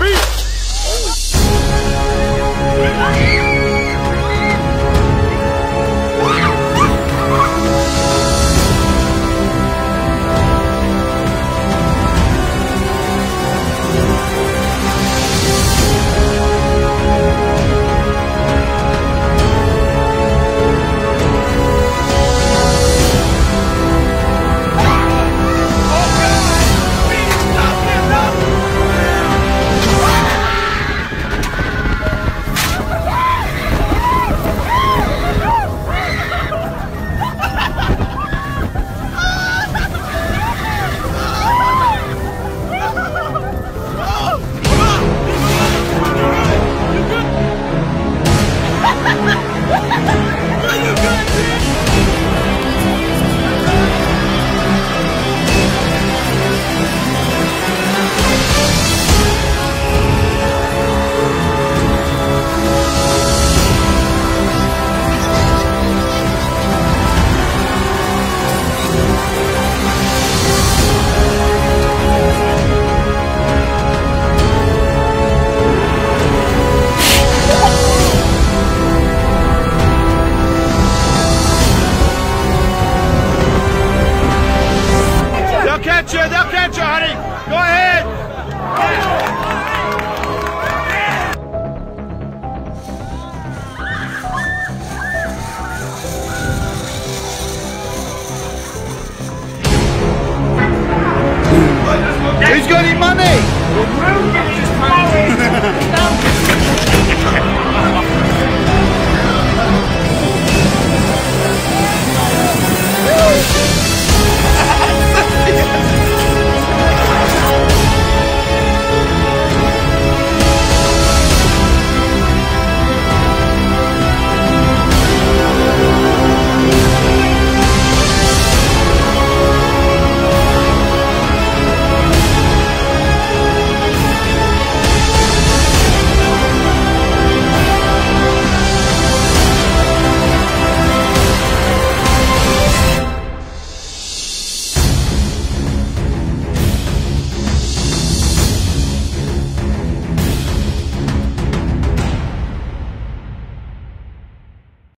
Peace! Catch her, honey. Go ahead.